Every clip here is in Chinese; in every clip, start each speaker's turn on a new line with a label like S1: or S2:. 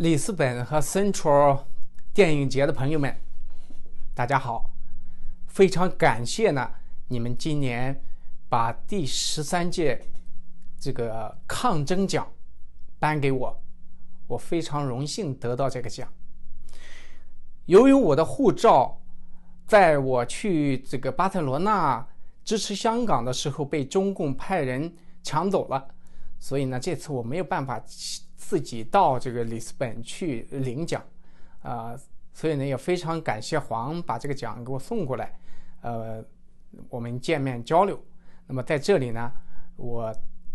S1: 里斯本和 Central 电影节的朋友们，大家好！非常感谢呢，你们今年把第十三届这个抗争奖颁给我，我非常荣幸得到这个奖。由于我的护照在我去这个巴塞罗那支持香港的时候被中共派人抢走了，所以呢，这次我没有办法。自己到这个里斯本去领奖，啊，所以呢也非常感谢黄把这个奖给我送过来，呃，我们见面交流。那么在这里呢，我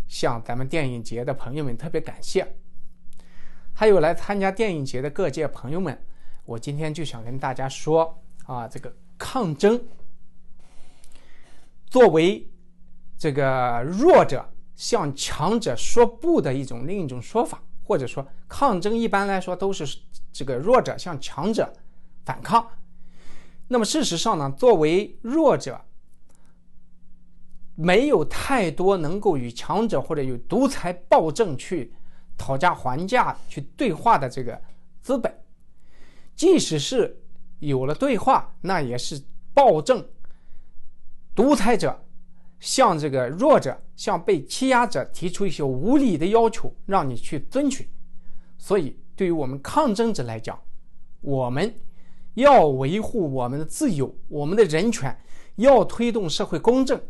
S1: 向咱们电影节的朋友们特别感谢，还有来参加电影节的各界朋友们，我今天就想跟大家说啊，这个抗争作为这个弱者向强者说不的一种另一种说法。或者说，抗争一般来说都是这个弱者向强者反抗。那么事实上呢，作为弱者，没有太多能够与强者或者有独裁暴政去讨价还价、去对话的这个资本。即使是有了对话，那也是暴政、独裁者。向这个弱者、向被欺压者提出一些无理的要求，让你去遵循。所以，对于我们抗争者来讲，我们要维护我们的自由、我们的人权，要推动社会公正。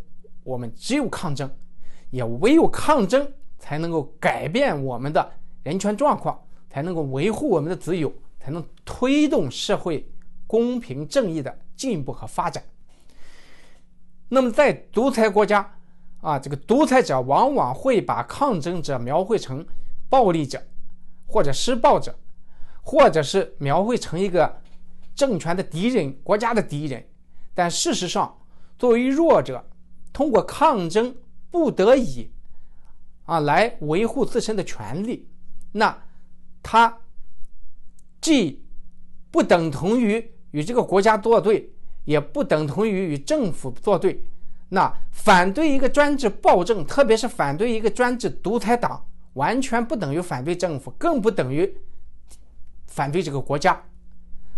S1: 我们只有抗争，也唯有抗争才能够改变我们的人权状况，才能够维护我们的自由，才能推动社会公平正义的进步和发展。那么，在独裁国家，啊，这个独裁者往往会把抗争者描绘成暴力者，或者施暴者，或者是描绘成一个政权的敌人、国家的敌人。但事实上，作为弱者，通过抗争不得已，啊，来维护自身的权利，那他既不等同于与这个国家作对。也不等同于与政府作对，那反对一个专制暴政，特别是反对一个专制独裁党，完全不等于反对政府，更不等于反对这个国家，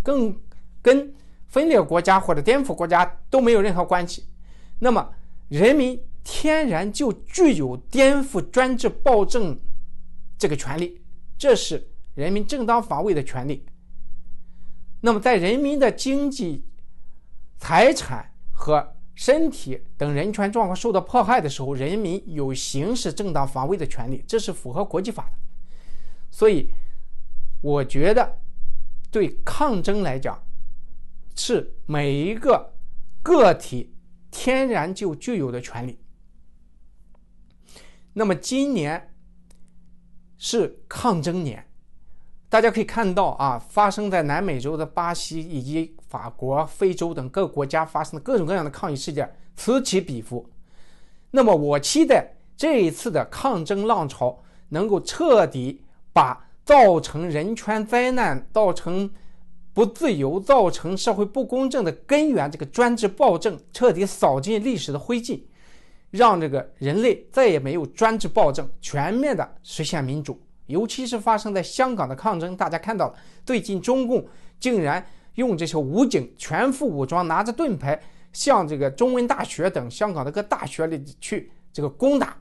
S1: 更跟分裂国家或者颠覆国家都没有任何关系。那么，人民天然就具有颠覆专制暴政这个权利，这是人民正当防卫的权利。那么，在人民的经济。财产和身体等人权状况受到迫害的时候，人民有行使正当防卫的权利，这是符合国际法的。所以，我觉得对抗争来讲，是每一个个体天然就具有的权利。那么，今年是抗争年。大家可以看到啊，发生在南美洲的巴西以及法国、非洲等各国家发生的各种各样的抗议事件此起彼伏。那么，我期待这一次的抗争浪潮能够彻底把造成人权灾难、造成不自由、造成社会不公正的根源——这个专制暴政，彻底扫进历史的灰烬，让这个人类再也没有专制暴政，全面的实现民主。尤其是发生在香港的抗争，大家看到了，最近中共竟然用这些武警全副武装，拿着盾牌，向这个中文大学等香港的各大学里去这个攻打，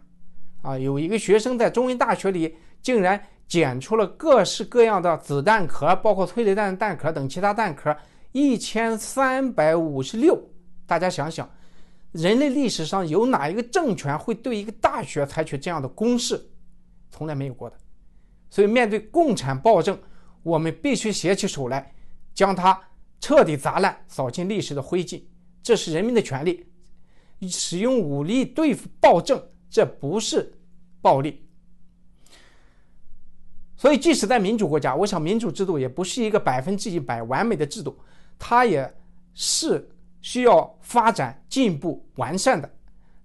S1: 啊，有一个学生在中文大学里竟然捡出了各式各样的子弹壳，包括催泪弹弹壳等其他弹壳一千三百五十六。大家想想，人类历史上有哪一个政权会对一个大学采取这样的攻势？从来没有过的。所以，面对共产暴政，我们必须携起手来，将它彻底砸烂，扫进历史的灰烬。这是人民的权利。使用武力对付暴政，这不是暴力。所以，即使在民主国家，我想民主制度也不是一个百分之一百完美的制度，它也是需要发展、进步、完善的。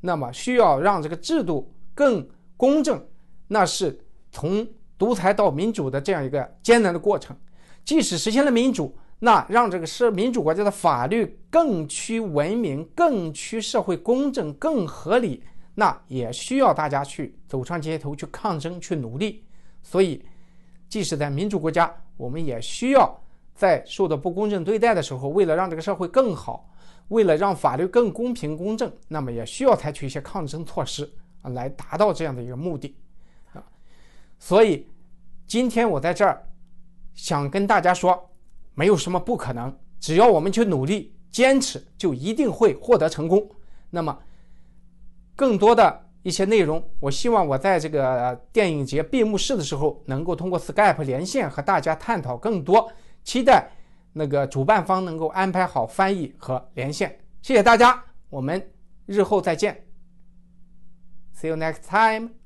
S1: 那么，需要让这个制度更公正，那是从。独裁到民主的这样一个艰难的过程，即使实现了民主，那让这个社民主国家的法律更趋文明、更趋社会公正、更合理，那也需要大家去走上街头去抗争、去努力。所以，即使在民主国家，我们也需要在受到不公正对待的时候，为了让这个社会更好，为了让法律更公平公正，那么也需要采取一些抗争措施啊，来达到这样的一个目的啊。所以今天我在这儿想跟大家说，没有什么不可能，只要我们去努力坚持，就一定会获得成功。那么更多的。一些内容，我希望我在这个电影节闭幕式的时候，能够通过 Skype 连线和大家探讨更多。期待那个主办方能够安排好翻译和连线。谢谢大家，我们日后再见。See you next time.